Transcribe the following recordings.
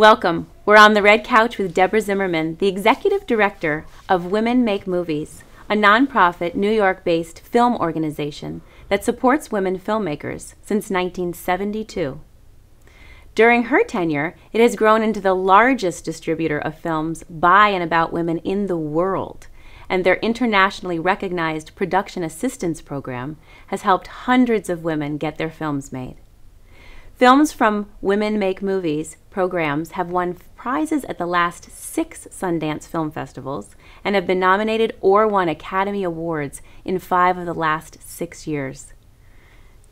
Welcome. We're on the red couch with Debra Zimmerman, the executive director of Women Make Movies, a nonprofit New York based film organization that supports women filmmakers since 1972. During her tenure, it has grown into the largest distributor of films by and about women in the world, and their internationally recognized production assistance program has helped hundreds of women get their films made. Films from Women Make Movies programs have won prizes at the last six Sundance Film Festivals and have been nominated or won Academy Awards in five of the last six years.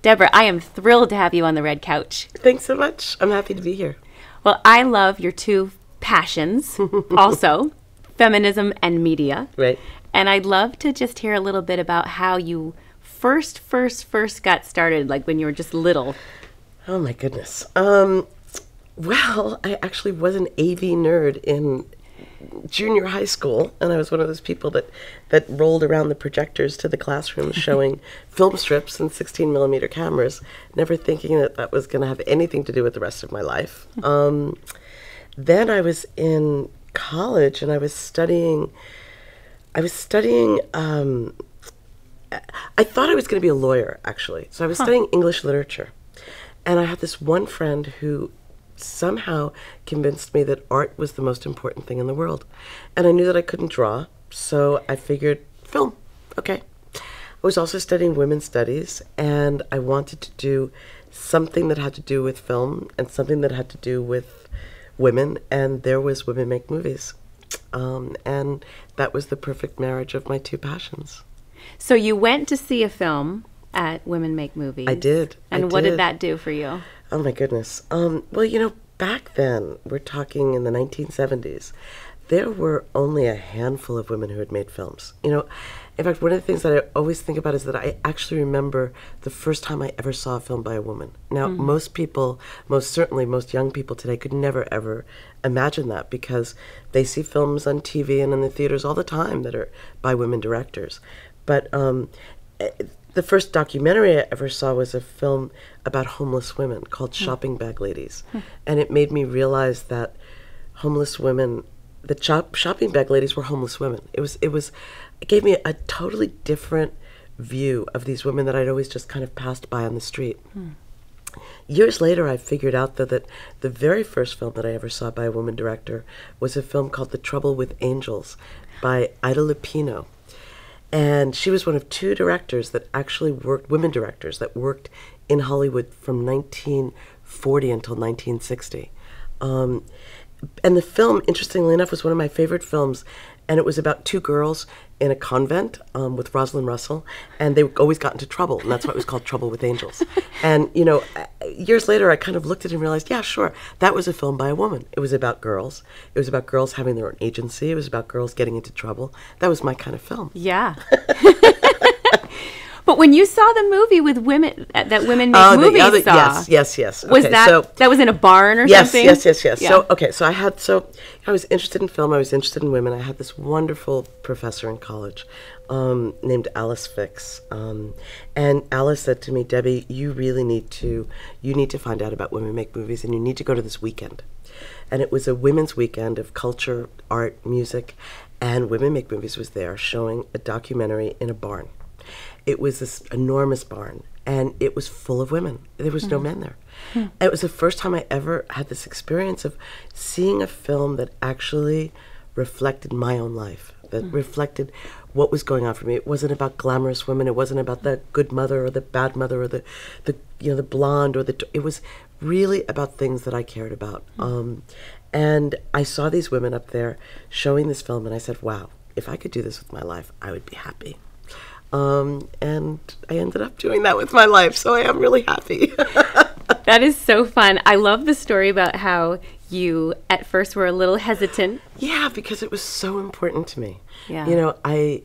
Debra, I am thrilled to have you on the red couch. Thanks so much. I'm happy to be here. Well, I love your two passions also feminism and media. Right. And I'd love to just hear a little bit about how you first, first, first got started, like when you were just little. Oh my goodness. Um, well, I actually was an AV nerd in junior high school, and I was one of those people that that rolled around the projectors to the classroom showing film strips and 16 millimeter cameras, never thinking that that was going to have anything to do with the rest of my life. Um, then I was in college, and I was studying. I was studying. Um, I thought I was going to be a lawyer, actually. So I was studying English literature. And I had this one friend who somehow convinced me that art was the most important thing in the world. And I knew that I couldn't draw, so I figured film. Okay. I was also studying women's studies, and I wanted to do something that had to do with film and something that had to do with women, and there was Women Make Movies. Um, and that was the perfect marriage of my two passions. So you went to see a film at Women Make Movies. I did. And I what did. did that do for you? Oh my goodness. Um, well, you know, back then, we're talking in the 1970s, there were only a handful of women who had made films. You know, in fact, one of the things that I always think about is that I actually remember the first time I ever saw a film by a woman. Now, most people, most certainly most young people today, could never ever imagine that because they see films on TV and in the theaters all the time that are by women directors. But um, eh, the first documentary I ever saw was a film about homeless women called hmm. Shopping Bag Ladies. Hmm. And it made me realize that homeless women, the shop, shopping bag ladies were homeless women. It was, it was, it gave me a totally different view of these women that I'd always just kind of passed by on the street. Hmm. Years later, I figured out though that the very first film that I ever saw by a woman director was a film called The Trouble with Angels by Ida Lupino. And she was one of two directors that actually worked, women directors that worked in Hollywood from 1940 until 1960. Um, and the film, interestingly enough, was one of my favorite films. And it was about two girls in a convent um, with Rosalind Russell, and they always got into trouble, and that's why it was called Trouble with Angels. And you know, uh, years later, I kind of looked at it and realized, yeah, sure, that was a film by a woman. It was about girls. It was about girls having their own agency. It was about girls getting into trouble. That was my kind of film. Yeah. but when you saw the movie with women uh, that women make Oh, the movies other- saw, yes, yes, yes. was Okay, that so- that was in a barn or yes, something? Yes, yes, yes, Yeah. So okay, so I had so I was interested in film. I was interested in women. I had this wonderful professor in college um, named Alice Fix, um, and Alice said to me, Debbie, you really need to you need to find out about women make movies, and you need to go to this weekend. And it was a women's weekend of culture, art, music, and Women Make Movies was there showing a documentary in a barn. It was this enormous barn, and it was full of women. There was no hmm. men there. Hmm. It was the first time I ever had this experience of seeing a film that actually reflected my own life, that hmm. reflected what was going on for me. It wasn't about glamorous women. It wasn't about the good mother or the bad mother or the, the you know the blonde or the. t- It was really about things that I cared about. Um, and I saw these women up there showing this film, and I said, "Wow, if I could do this with my life, I would be happy." Um, and I ended up doing that with my life, so I am really happy. That is so fun. I love the story about how you at first were a little hesitant. yeah, because it was so important to me. Yeah. You know, I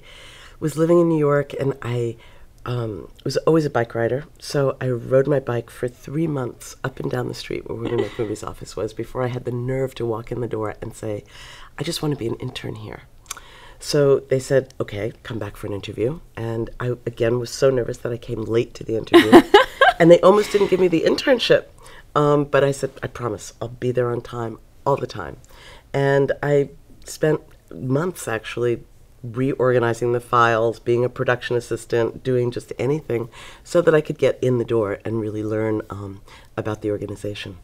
was living in New York, and I um, was always a bike rider. So I rode my bike for three months up and down the street where Women Make Movies office was before I had the nerve to walk in the door and say, "I just want to be an intern here." So they said, okay, come back for an interview. And I, again, was so nervous that I came late to the interview. and they almost didn't give me the internship. Um, but I said, I promise, I'll be there on time. all the time. And I spent months actually reorganizing the files, being a production assistant, doing just anything so that I could get in the door and really learn um, about the organization.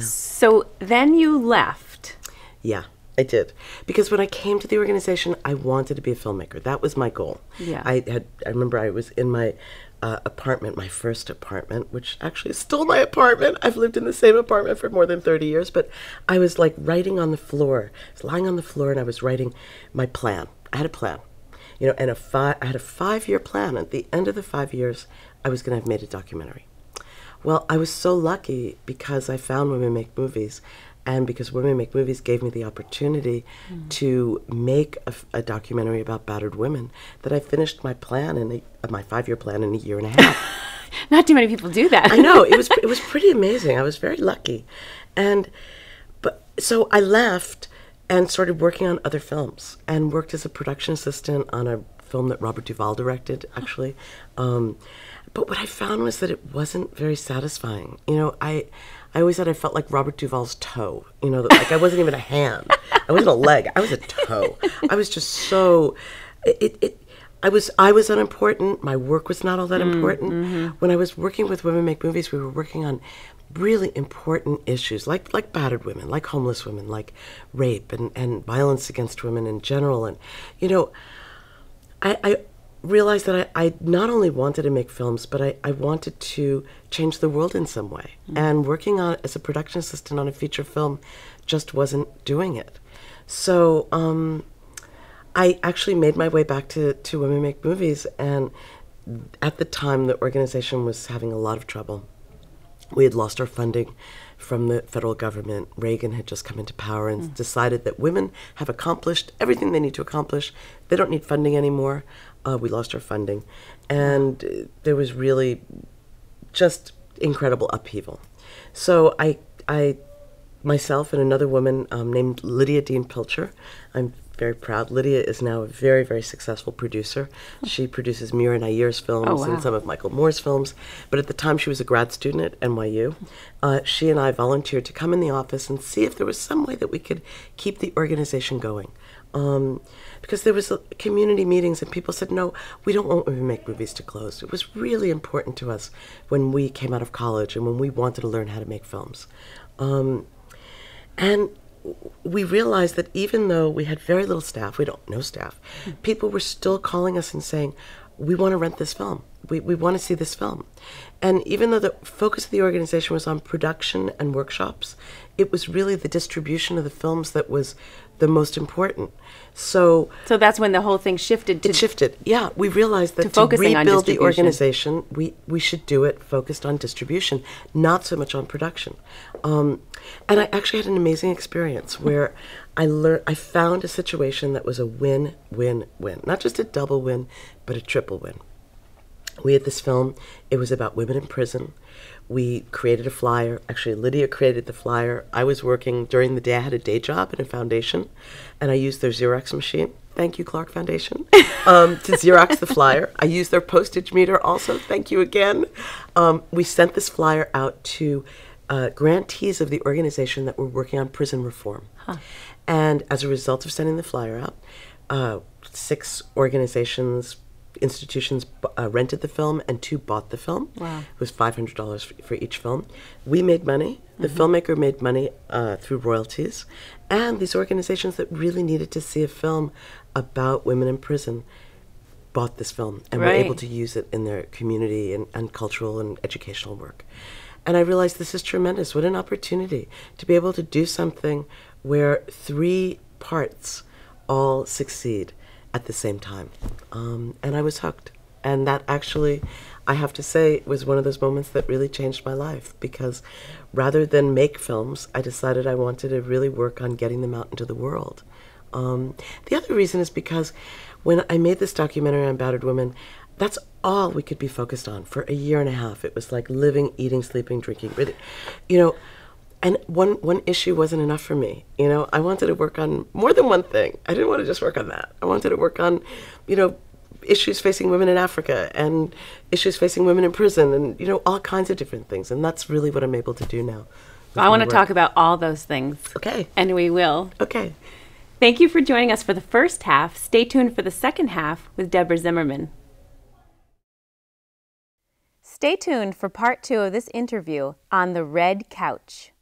So then you left. Yeah, I did. Because when I came to the organization, I wanted to be a filmmaker. That was my goal. Yeah. I had I remember I was in my uh, apartment, my first apartment, which actually is still my apartment. I've lived in the same apartment for more than 30 years, but I was like writing on the floor. I was lying on the floor and I was writing my plan. I had a plan. You know, and a fi- I had a 5-year plan. At the end of the 5 years, I was going to have made a documentary. Well, I was so lucky because I found Women Make Movies, and because Women Make Movies gave me the opportunity to make a documentary about battered women, that I finished my plan in a, uh, my five-year plan in a year and a half. Not too many people do that. I know it was it was pretty amazing. I was very lucky, and but so I left and started working on other films and worked as a production assistant on a film that Robert Duvall directed, actually. Um, but what I found was that it wasn't very satisfying. You know, I I always said I felt like Robert Duvall's toe. You know, like I wasn't even a hand. I wasn't a leg. I was a toe. I was just so it. it I was I was unimportant. My work was not all that mm, important. Mm-hmm. When I was working with Women Make Movies, we were working on really important issues like like battered women, like homeless women, like rape and, and violence against women in general. And you know, I, I realized that I, I not only wanted to make films, but I, I wanted to change the world in some way. And working on as a production assistant on a feature film just wasn't doing it. So um, I actually made my way back to, to Women Make Movies, and at the time, the organization was having a lot of trouble. We had lost our funding from the federal government. Reagan had just come into power and decided that women have accomplished everything they need to accomplish. They don't need funding anymore. Uh, we lost our funding. And there was really just incredible upheaval. So I, I myself and another woman um, named Lydia Dean Pilcher. I'm very proud. Lydia is now a very, very successful producer. She produces Mira Nair's films Oh, wow. and some of Michael Moore's films. But at the time, she was a grad student at NYU. Uh, she and I volunteered to come in the office and see if there was some way that we could keep the organization going. Um, because there was community meetings and people said, no, we don't want to Make Movies to close. It was really important to us when we came out of college and when we wanted to learn how to make films. Um, and we realized that even though we had very little staff, we don't no staff, people were still calling us and saying, we want to rent this film. We, we want to see this film. And even though the focus of the organization was on production and workshops, it was really the distribution of the films that was the most important. So So that's when the whole thing shifted to it shifted. Yeah, we realized that to, on rebuild the organization, we, we should do it focused on distribution, not so much on production. Um, and I actually had an amazing experience where I learned, I found a situation that was a win, win, win. Not just a double win, but a triple win. We had this film. It was about women in prison. We created a flyer. Actually, Lydia created the flyer. I was working during the day. I had a day job in a foundation, and I used their Xerox machine. Thank you, Clark Foundation, um, to Xerox the flyer. I used their postage meter also. Thank you again. Um, we sent this flyer out to uh, grantees of the organization that were working on prison reform. And as a result of sending the flyer out, uh, six organizations, institutions uh, rented the film and two bought the film. Wow. It was $500 for, for each film. We made money. The filmmaker made money uh, through royalties. And these organizations that really needed to see a film about women in prison bought this film and were able to use it in their community and, and cultural and educational work. And I realized this is tremendous. What an opportunity to be able to do something where three parts all succeed at the same time. Um, and I was hooked. And that actually, I have to say, was one of those moments that really changed my life because rather than make films, I decided I wanted to really work on getting them out into the world. Um, the other reason is because when I made this documentary on battered women, that's all we could be focused on for a year and a half. It was like living, eating, sleeping, drinking. Really, you know, and one one issue wasn't enough for me you know? I wanted to work on more than one thing. I didn't want to just work on that. I wanted to work on you know issues facing women in africa and issues facing women in prison and you know all kinds of different things. And that's really what i'm able to do now i want to talk about all those things. Okay. And we will. Okay. Thank you for joining us for the first half. Stay tuned for the second half with debra zimmerman. Stay tuned for part two of this interview on the red couch.